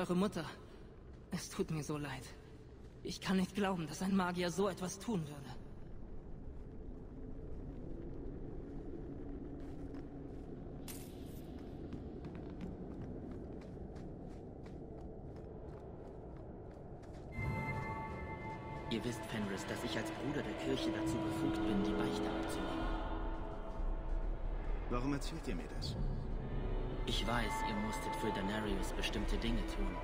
Eure Mutter. Es tut mir so leid. Ich kann nicht glauben, dass ein Magier so etwas tun würde. Ihr wisst, Fenris, dass ich als Bruder der Kirche dazu befugt bin, die Beichte abzunehmen. Warum erzählt ihr mir das? Ich weiß, ihr musstet für Daenerys bestimmte Dinge tun.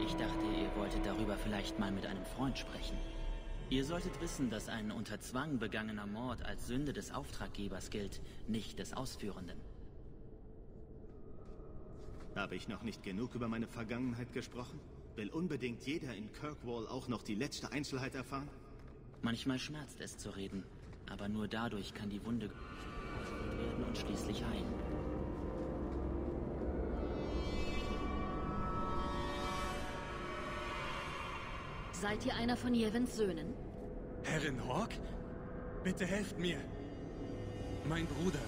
Ich dachte, ihr wolltet darüber vielleicht mal mit einem Freund sprechen. Ihr solltet wissen, dass ein unter Zwang begangener Mord als Sünde des Auftraggebers gilt, nicht des Ausführenden. Habe ich noch nicht genug über meine Vergangenheit gesprochen? Will unbedingt jeder in Kirkwall auch noch die letzte Einzelheit erfahren? Manchmal schmerzt es zu reden, aber nur dadurch kann die Wunde werden und schließlich heilen. Seid ihr einer von Jevens Söhnen? Herrin Hawk? Bitte helft mir. Mein Bruder,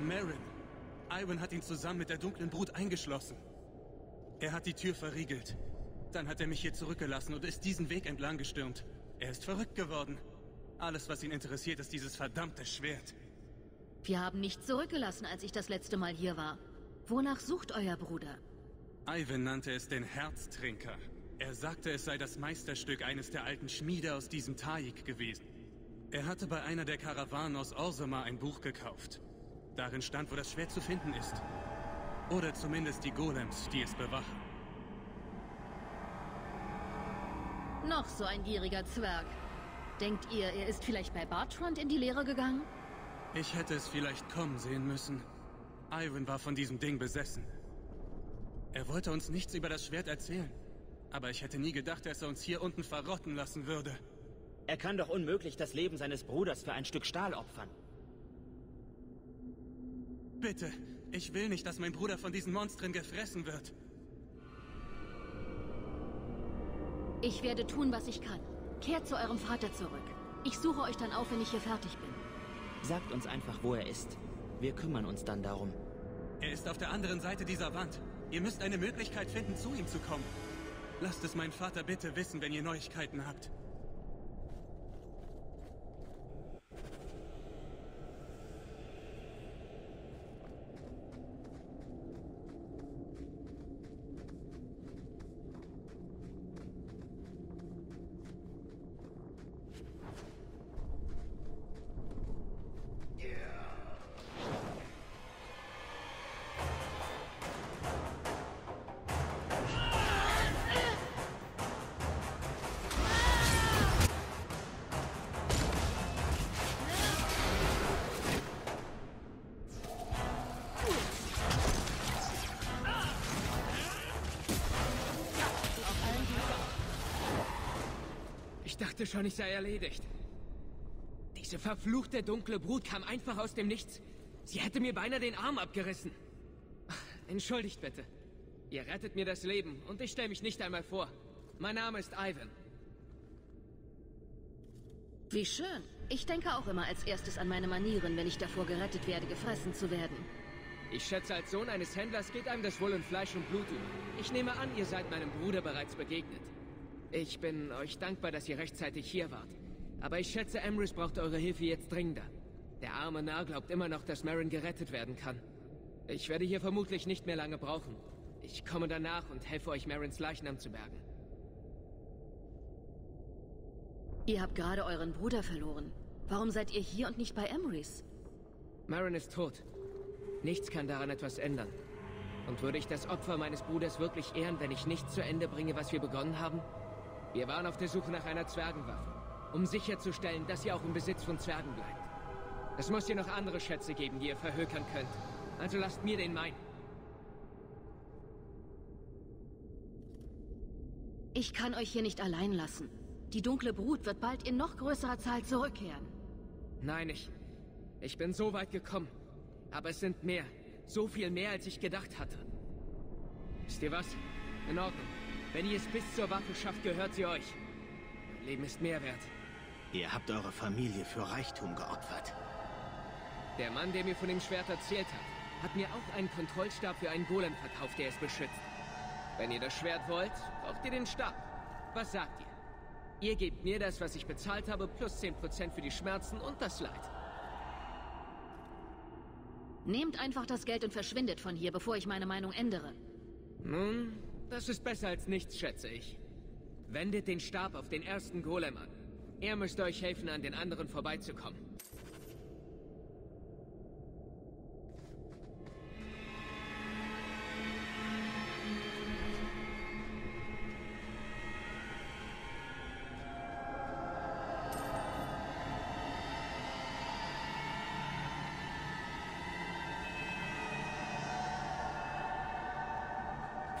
Marin. Iwan hat ihn zusammen mit der dunklen Brut eingeschlossen. Er hat die Tür verriegelt. Dann hat er mich hier zurückgelassen und ist diesen Weg entlang gestürmt. Er ist verrückt geworden. Alles, was ihn interessiert, ist dieses verdammte Schwert. Wir haben nicht zurückgelassen, als ich das letzte Mal hier war. Wonach sucht euer Bruder? Ivan nannte es den Herztrinker. Er sagte, es sei das Meisterstück eines der alten Schmiede aus diesem Tajik gewesen. Er hatte bei einer der Karawanen aus Orsama ein Buch gekauft. Darin stand, wo das Schwert zu finden ist. Oder zumindest die Golems, die es bewachen. Noch so ein gieriger Zwerg. Denkt ihr, er ist vielleicht bei Bartrand in die Lehre gegangen? Ich hätte es vielleicht kommen sehen müssen. Ivan war von diesem Ding besessen. Er wollte uns nichts über das Schwert erzählen. Aber ich hätte nie gedacht, dass er uns hier unten verrotten lassen würde. Er kann doch unmöglich das Leben seines Bruders für ein Stück Stahl opfern. Bitte, ich will nicht, dass mein Bruder von diesen Monstern gefressen wird. Ich werde tun, was ich kann. Kehrt zu eurem Vater zurück. Ich suche euch dann auf, wenn ich hier fertig bin. Sagt uns einfach, wo er ist. Wir kümmern uns dann darum. Er ist auf der anderen Seite dieser Wand. Ihr müsst eine Möglichkeit finden, zu ihm zu kommen. Lasst es meinen Vater bitte wissen, wenn ihr Neuigkeiten habt. Ich dachte schon, ich sei erledigt. Diese verfluchte dunkle Brut kam einfach aus dem Nichts. Sie hätte mir beinahe den Arm abgerissen. Entschuldigt bitte. Ihr rettet mir das Leben und ich stelle mich nicht einmal vor. Mein Name ist Ivan. Wie schön. Ich denke auch immer als erstes an meine Manieren, wenn ich davor gerettet werde, gefressen zu werden. Ich schätze, als Sohn eines Händlers geht einem das wohl in Fleisch und Blut über. Ich nehme an, ihr seid meinem Bruder bereits begegnet. Ich bin euch dankbar, dass ihr rechtzeitig hier wart. Aber ich schätze, Emrys braucht eure Hilfe jetzt dringender. Der arme Narr glaubt immer noch, dass Marin gerettet werden kann. Ich werde hier vermutlich nicht mehr lange brauchen. Ich komme danach und helfe euch, Marins Leichnam zu bergen. Ihr habt gerade euren Bruder verloren. Warum seid ihr hier und nicht bei Emrys? Marin ist tot. Nichts kann daran etwas ändern. Und würde ich das Opfer meines Bruders wirklich ehren, wenn ich nicht zu Ende bringe, was wir begonnen haben? Wir waren auf der Suche nach einer Zwergenwaffe, um sicherzustellen, dass sie auch im Besitz von Zwergen bleibt. Es muss hier noch andere Schätze geben, die ihr verhökern könnt. Also lasst mir den meinen. Ich kann euch hier nicht allein lassen. Die dunkle Brut wird bald in noch größerer Zahl zurückkehren. Nein, ich... Ich bin so weit gekommen. Aber es sind mehr. So viel mehr, als ich gedacht hatte. Wisst ihr was? In Ordnung. Wenn ihr es bis zur Waffe schafft, gehört sie euch. Mein Leben ist mehr wert. Ihr habt eure Familie für Reichtum geopfert. Der Mann, der mir von dem Schwert erzählt hat, hat mir auch einen Kontrollstab für einen Golem verkauft, der es beschützt. Wenn ihr das Schwert wollt, braucht ihr den Stab. Was sagt ihr? Ihr gebt mir das, was ich bezahlt habe, plus 10% für die Schmerzen und das Leid. Nehmt einfach das Geld und verschwindet von hier, bevor ich meine Meinung ändere. Nun, das ist besser als nichts, schätze ich. Wendet den Stab auf den ersten Golem an. Er müsste euch helfen, an den anderen vorbeizukommen.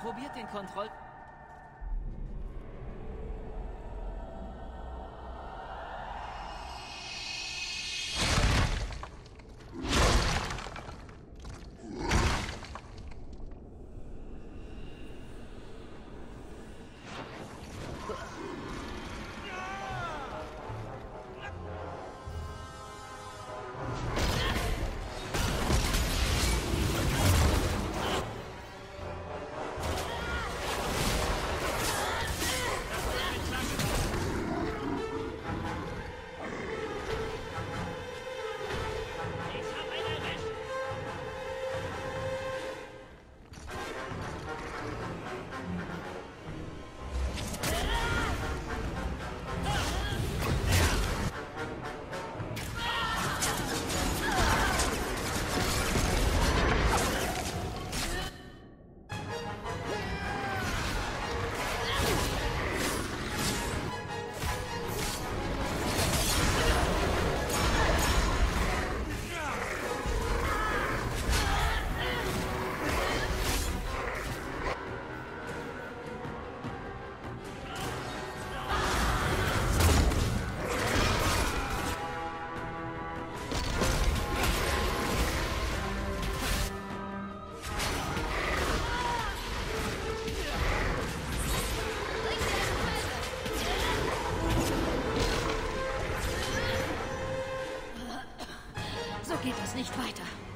Probiert den Kontroll... weiter.